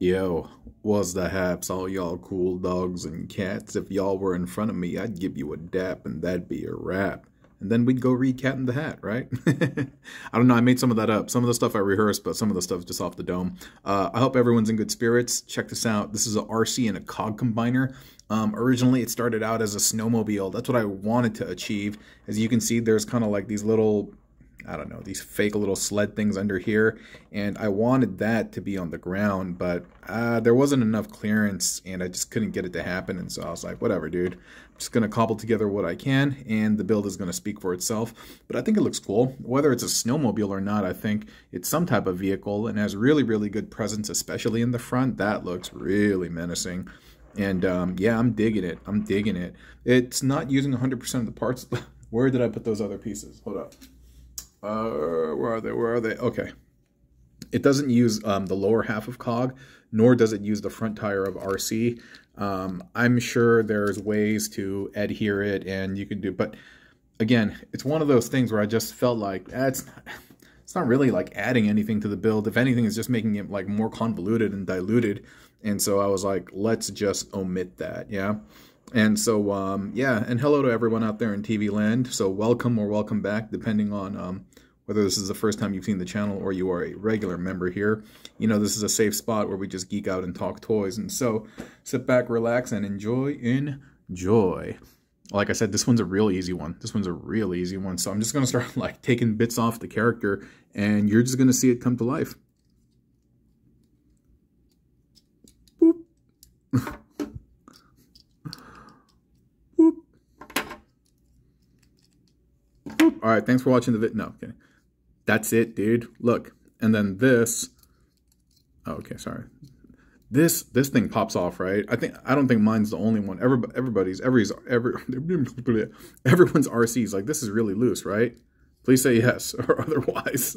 Yo, what's the haps, all y'all cool dogs and cats? If y'all were in front of me, I'd give you a dap and that'd be a wrap. And then we'd go read Cat in the Hat, right? I don't know, I made some of that up. Some of the stuff I rehearsed, but some of the stuff just off the dome. Uh, I hope everyone's in good spirits. Check this out. This is a Arcee and a cog combiner. Um, originally, it started out as a snowmobile. That's what I wanted to achieve. As you can see, there's kind of like these little I don't know, these fake little sled things under here. And I wanted that to be on the ground, but uh, there wasn't enough clearance and I just couldn't get it to happen. And so I was like, whatever, dude. I'm just going to cobble together what I can and the build is going to speak for itself. But I think it looks cool. Whether it's a snowmobile or not, I think it's some type of vehicle and has really, really good presence, especially in the front. That looks really menacing. And um, yeah, I'm digging it. I'm digging it. It's not using 100% of the parts. Where did I put those other pieces? Hold up. Uh, where are they? Where are they? Okay. It doesn't use um, the lower half of cog, nor does it use the front tire of Arcee. Um, I'm sure there's ways to adhere it, and you can do. But again, it's one of those things where I just felt like eh, not, it's not really like adding anything to the build. If anything, it's just making it like more convoluted and diluted. And so I was like, let's just omit that. Yeah. And so, um, yeah, and hello to everyone out there in TV land. So, welcome or welcome back, depending on um, whether this is the first time you've seen the channel or you are a regular member here. You know, this is a safe spot where we just geek out and talk toys. And so, sit back, relax, and enjoy. Enjoy. Like I said, this one's a real easy one. This one's a real easy one. So, I'm just going to start like taking bits off the character, and you're just going to see it come to life. Boop. All right, thanks for watching the video. No, okay. That's it, dude. Look, and then this. Oh, okay, sorry. This this thing pops off, right? I think I don't think mine's the only one. Everybody, everybody's everybody's every everyone's Arcee's like this is really loose, right? Please say yes or otherwise.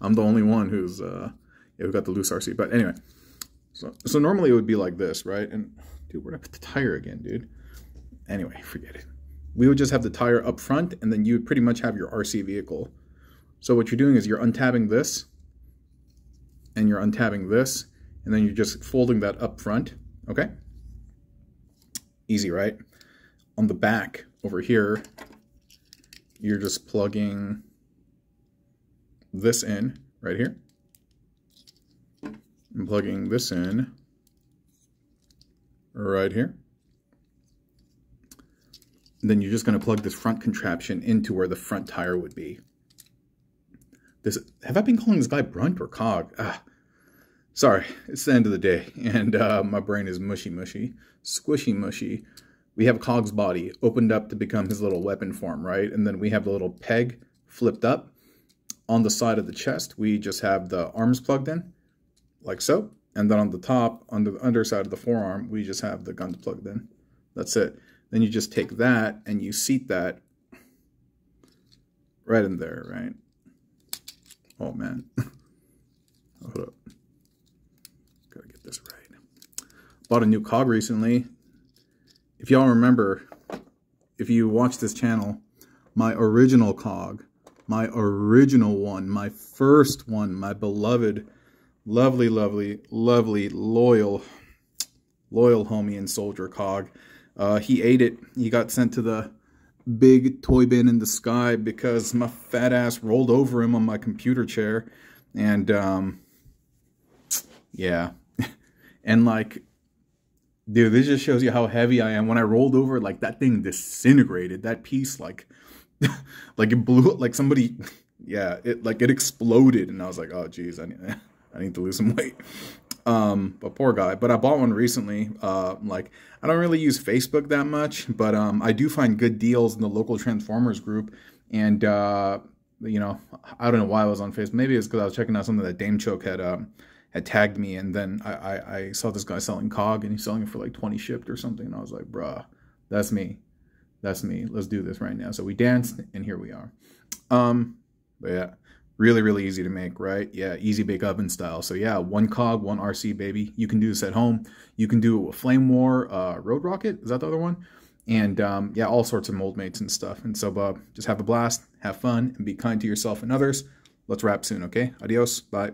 I'm the only one who's uh yeah, who got the loose Arcee. But anyway, so so normally it would be like this, right? And dude, where'd I put the tire again, dude? Anyway, forget it we would just have the tire up front and then you would pretty much have your Arcee vehicle. So what you're doing is you're untabbing this and you're untabbing this and then you're just folding that up front, okay? Easy, right? On the back over here, you're just plugging this in right here and plugging this in right here then you're just going to plug this front contraption into where the front tire would be. This Have I been calling this guy Brunt or Cog? Ah, sorry, it's the end of the day, and uh, my brain is mushy mushy, squishy mushy. We have Cog's body opened up to become his little weapon form, right? And then we have the little peg flipped up. On the side of the chest, we just have the arms plugged in, like so. And then on the top, on the underside of the forearm, we just have the guns plugged in. That's it. Then you just take that and you seat that right in there, right? Oh man. Hold up. Gotta get this right. Bought a new cog recently. If y'all remember, if you watch this channel, my original cog, my original one, my first one, my beloved, lovely, lovely, lovely, loyal, loyal homie and soldier cog uh, he ate it. He got sent to the big toy bin in the sky because my fat ass rolled over him on my computer chair. And, um, yeah. and, like, dude, this just shows you how heavy I am. When I rolled over, like, that thing disintegrated. That piece, like, like, it blew, up like, somebody, yeah, it, like, it exploded. And I was like, oh, geez, I need, I need to lose some weight. Um, poor guy. But I bought one recently. Uh, like I don't really use Facebook that much, but um, I do find good deals in the local Transformers group. And uh, you know, I don't know why I was on Facebook. Maybe it's because I was checking out something that Dame Choke had um, had tagged me, and then I, I, I saw this guy selling Cog, and he's selling it for like twenty shipped or something. And I was like, bruh, that's me. That's me. Let's do this right now. So we danced, and here we are. Um, but yeah. Really, really easy to make, right? Yeah, easy bake oven style. So yeah, one cog, one Arcee, baby. You can do this at home. You can do a Flamewar uh, Road Rocket. Is that the other one? And um, yeah, all sorts of mold mates and stuff. And so uh, just have a blast, have fun, and be kind to yourself and others. Let's wrap soon, okay? Adios. Bye.